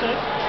sick.